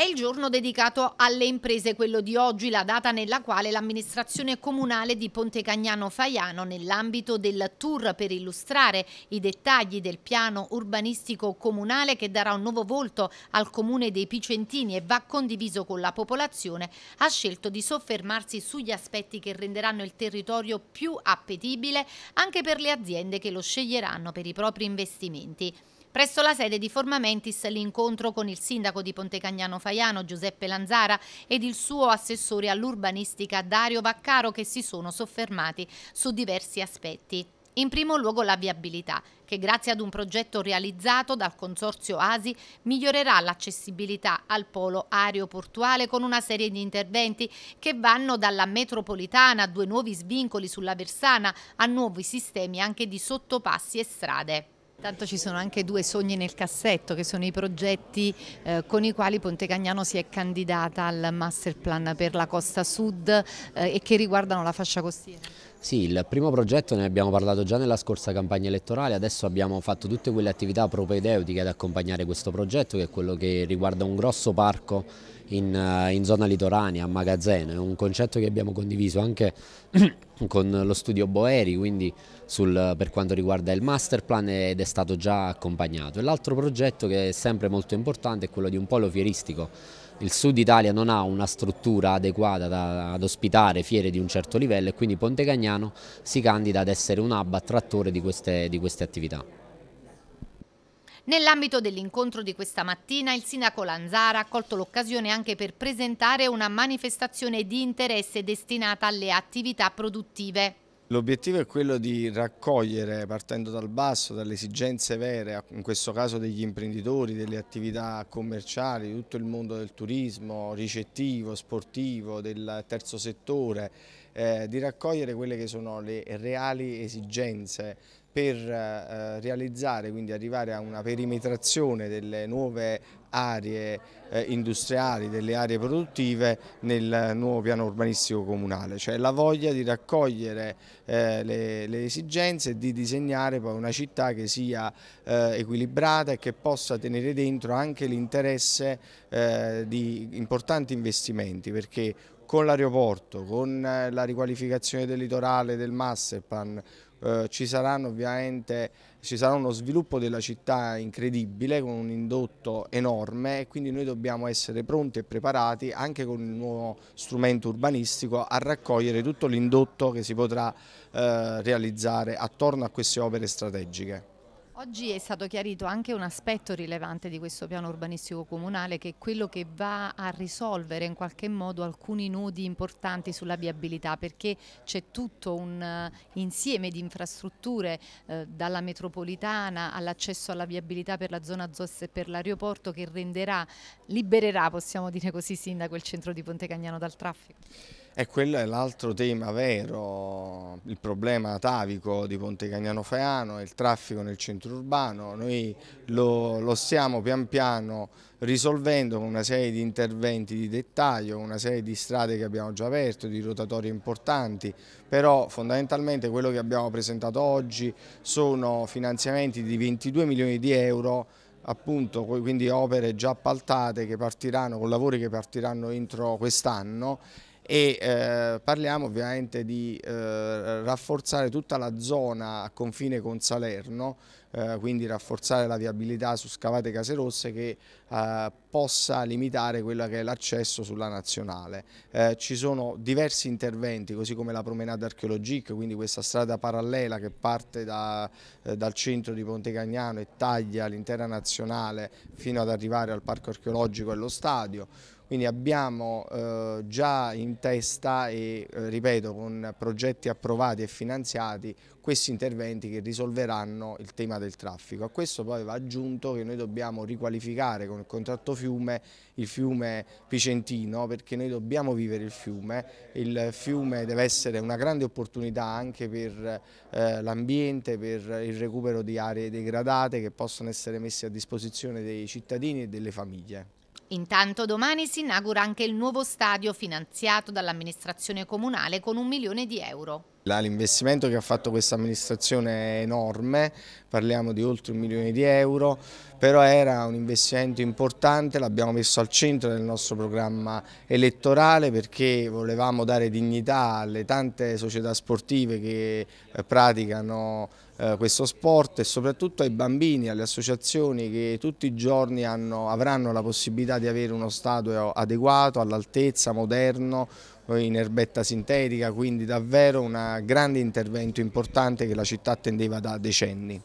È il giorno dedicato alle imprese, quello di oggi, la data nella quale l'amministrazione comunale di Ponte Cagnano Faiano, nell'ambito del tour per illustrare i dettagli del piano urbanistico comunale che darà un nuovo volto al comune dei Picentini e va condiviso con la popolazione, ha scelto di soffermarsi sugli aspetti che renderanno il territorio più appetibile anche per le aziende che lo sceglieranno per i propri investimenti. Presso la sede di Formamentis l'incontro con il sindaco di Pontecagnano Faiano Giuseppe Lanzara ed il suo assessore all'urbanistica Dario Vaccaro che si sono soffermati su diversi aspetti. In primo luogo la viabilità, che grazie ad un progetto realizzato dal Consorzio ASI migliorerà l'accessibilità al polo aeroportuale con una serie di interventi che vanno dalla metropolitana a due nuovi svincoli sulla Versana a nuovi sistemi anche di sottopassi e strade. Tanto ci sono anche due sogni nel cassetto che sono i progetti eh, con i quali Ponte Cagnano si è candidata al master plan per la costa sud eh, e che riguardano la fascia costiera. Sì, il primo progetto ne abbiamo parlato già nella scorsa campagna elettorale, adesso abbiamo fatto tutte quelle attività propedeutiche ad accompagnare questo progetto che è quello che riguarda un grosso parco in, eh, in zona litoranea, a Magazzeno, è un concetto che abbiamo condiviso anche con lo studio Boeri, quindi sul, per quanto riguarda il master plan ed è stato già accompagnato. L'altro progetto che è sempre molto importante è quello di un polo fieristico. Il sud Italia non ha una struttura adeguata da, ad ospitare fiere di un certo livello e quindi Ponte Cagnano si candida ad essere un hub attrattore di queste, di queste attività. Nell'ambito dell'incontro di questa mattina il sindaco Lanzara ha colto l'occasione anche per presentare una manifestazione di interesse destinata alle attività produttive. L'obiettivo è quello di raccogliere, partendo dal basso, dalle esigenze vere, in questo caso degli imprenditori, delle attività commerciali, di tutto il mondo del turismo, ricettivo, sportivo, del terzo settore, eh, di raccogliere quelle che sono le reali esigenze per eh, realizzare, quindi arrivare a una perimetrazione delle nuove aree eh, industriali, delle aree produttive nel nuovo piano urbanistico comunale, cioè la voglia di raccogliere eh, le, le, esigenze e di disegnare poi una città che sia eh, equilibrata e che possa tenere dentro anche l'interesse eh, di importanti investimenti perché con l'aeroporto, con eh, la riqualificazione del litorale, del masterplan, eh, ci saranno ovviamente ci sarà uno sviluppo della città incredibile con un indotto enorme e quindi noi dobbiamo essere pronti e preparati anche con il nuovo strumento urbanistico a raccogliere tutto l'indotto che si potrà eh, realizzare attorno a queste opere strategiche. Oggi è stato chiarito anche un aspetto rilevante di questo piano urbanistico comunale che è quello che va a risolvere in qualche modo alcuni nodi importanti sulla viabilità perché c'è tutto un uh, insieme di infrastrutture uh, dalla metropolitana all'accesso alla viabilità per la zona ZOS e per l'aeroporto che renderà, libererà possiamo dire così Sindaco il centro di Ponte Cagnano dal traffico. E quello è l'altro tema vero, il problema atavico di Ponte Cagnano Feano, il traffico nel centro urbano. Noi lo, lo, stiamo pian piano risolvendo con una serie di interventi di dettaglio, una serie di strade che abbiamo già aperto, di rotatori importanti, però fondamentalmente quello che abbiamo presentato oggi sono finanziamenti di 22 milioni di euro appunto quindi opere già appaltate che partiranno, con lavori che partiranno entro quest'anno e eh, parliamo ovviamente di eh, rafforzare tutta la zona a confine con Salerno, eh, quindi rafforzare la viabilità su scavate case rosse che eh, possa limitare quello che è l'accesso sulla nazionale. Eh, ci sono diversi interventi, così come la promenade archeologique, quindi questa strada parallela che parte da, eh, dal centro di Ponte Cagnano e taglia l'intera nazionale fino ad arrivare al parco archeologico e allo stadio quindi abbiamo eh, già in testa e eh, ripeto con progetti approvati e finanziati questi interventi che risolveranno il tema del traffico. A questo poi va aggiunto che noi dobbiamo riqualificare con il contratto fiume il fiume Picentino perché noi dobbiamo vivere il fiume, il fiume deve essere una grande opportunità anche per eh, l'ambiente, per il recupero di aree degradate che possono essere messe a disposizione dei cittadini e delle famiglie. Intanto domani si inaugura anche il nuovo stadio finanziato dall'amministrazione comunale con un milione di euro. L'investimento che ha fatto questa amministrazione è enorme, parliamo di oltre un milione di euro, però era un investimento importante, l'abbiamo messo al centro del nostro programma elettorale perché volevamo dare dignità alle tante società sportive che eh, praticano eh, questo sport e soprattutto ai bambini, alle associazioni che tutti i giorni hanno, avranno la possibilità di avere uno stadio adeguato, all'altezza, moderno, in erbetta sintetica, quindi davvero un grande intervento importante che la città attendeva da decenni.